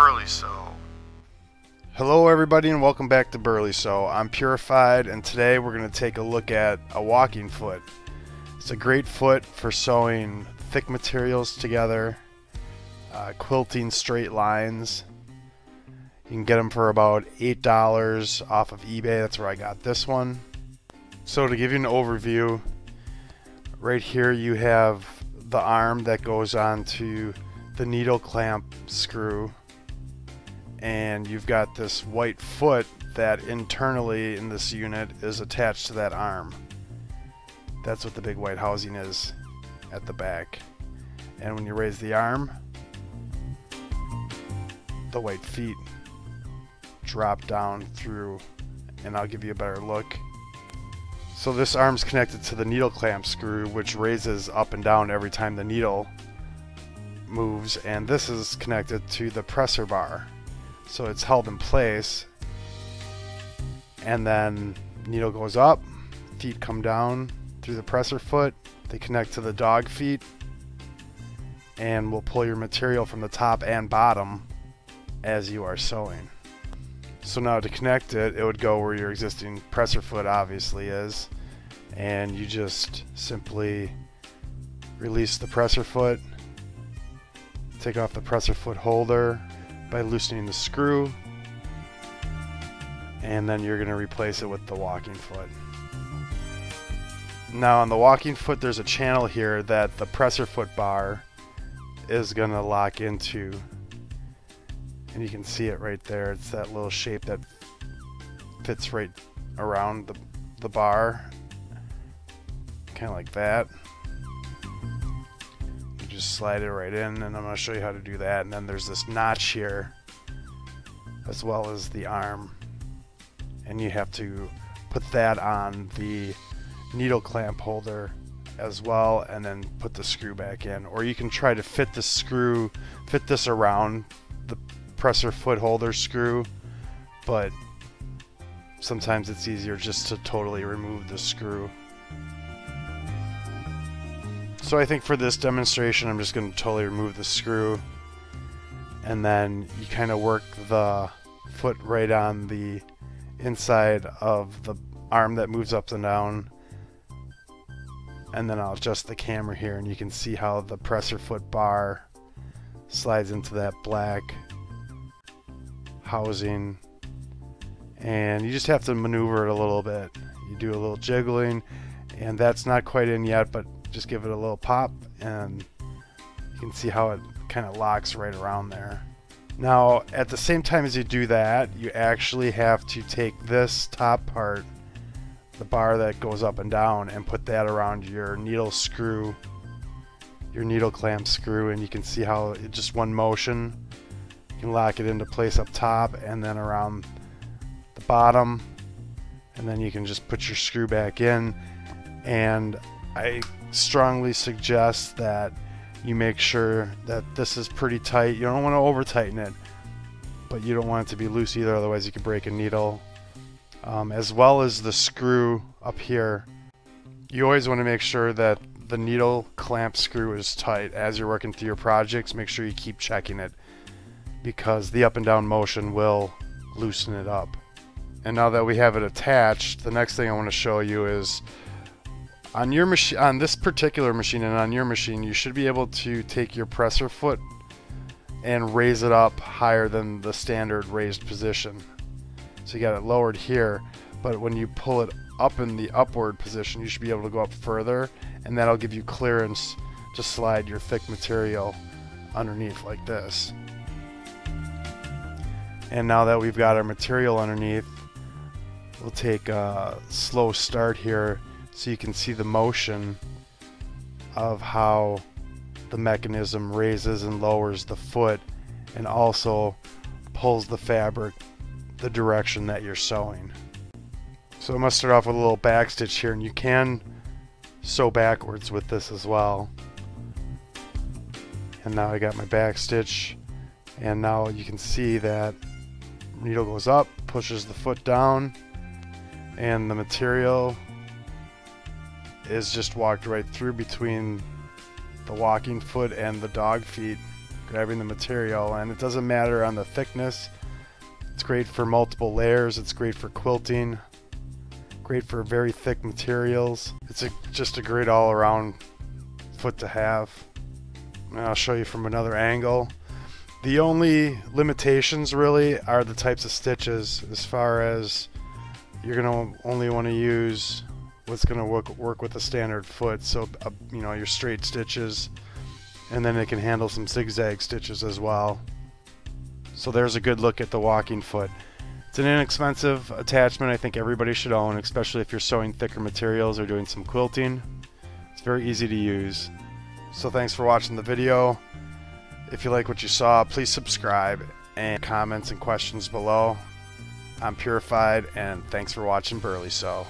Burley Sew. Hello everybody and welcome back to Burley Sew. I'm Purified and today we're going to take a look at a walking foot. It's a great foot for sewing thick materials together, uh, quilting straight lines. You can get them for about $8 off of eBay. That's where I got this one. So to give you an overview, right here you have the arm that goes onto the needle clamp screw and you've got this white foot that internally in this unit is attached to that arm. That's what the big white housing is at the back. And when you raise the arm, the white feet drop down through and I'll give you a better look. So this arm's connected to the needle clamp screw which raises up and down every time the needle moves and this is connected to the presser bar so it's held in place. And then needle goes up feet come down through the presser foot. They connect to the dog feet. And will pull your material from the top and bottom as you are sewing. So now to connect it it would go where your existing presser foot obviously is. And you just simply release the presser foot Take off the presser foot holder by loosening the screw and then you're going to replace it with the walking foot. Now on the walking foot there's a channel here that the presser foot bar is going to lock into and you can see it right there. It's that little shape that fits right around the, the bar kind of like that just slide it right in and I'm going to show you how to do that. And then there's this notch here as well as the arm. And you have to put that on the needle clamp holder as well and then put the screw back in. Or you can try to fit the screw fit this around the presser foot holder screw but sometimes it's easier just to totally remove the screw so I think for this demonstration, I'm just going to totally remove the screw. And then you kind of work the foot right on the inside of the arm that moves up and down. And then I'll adjust the camera here and you can see how the presser foot bar slides into that black housing. And you just have to maneuver it a little bit. You do a little jiggling and that's not quite in yet, but just give it a little pop and you can see how it kind of locks right around there. Now at the same time as you do that you actually have to take this top part the bar that goes up and down and put that around your needle screw your needle clamp screw and you can see how it just one motion you can lock it into place up top and then around the bottom and then you can just put your screw back in and I strongly suggest that you make sure that this is pretty tight. You don't want to over tighten it, but you don't want it to be loose either, otherwise you could break a needle. Um, as well as the screw up here. You always want to make sure that the needle clamp screw is tight as you're working through your projects. Make sure you keep checking it because the up and down motion will loosen it up. And now that we have it attached, the next thing I want to show you is on your machine, on this particular machine and on your machine, you should be able to take your presser foot and raise it up higher than the standard raised position. So you got it lowered here, but when you pull it up in the upward position, you should be able to go up further, and that'll give you clearance to slide your thick material underneath like this. And now that we've got our material underneath, we'll take a slow start here so you can see the motion of how the mechanism raises and lowers the foot and also pulls the fabric the direction that you're sewing. So I'm going to start off with a little back stitch here and you can sew backwards with this as well. And now I got my back stitch and now you can see that needle goes up, pushes the foot down and the material is just walked right through between the walking foot and the dog feet grabbing the material and it doesn't matter on the thickness. It's great for multiple layers, it's great for quilting, great for very thick materials. It's a, just a great all around foot to have. And I'll show you from another angle. The only limitations really are the types of stitches as far as you're going to only want to use what's going to work, work with a standard foot. So, uh, you know, your straight stitches and then it can handle some zigzag stitches as well. So there's a good look at the walking foot. It's an inexpensive attachment I think everybody should own, especially if you're sewing thicker materials or doing some quilting. It's very easy to use. So thanks for watching the video. If you like what you saw, please subscribe and comments and questions below. I'm Purified and thanks for watching Burley Sew.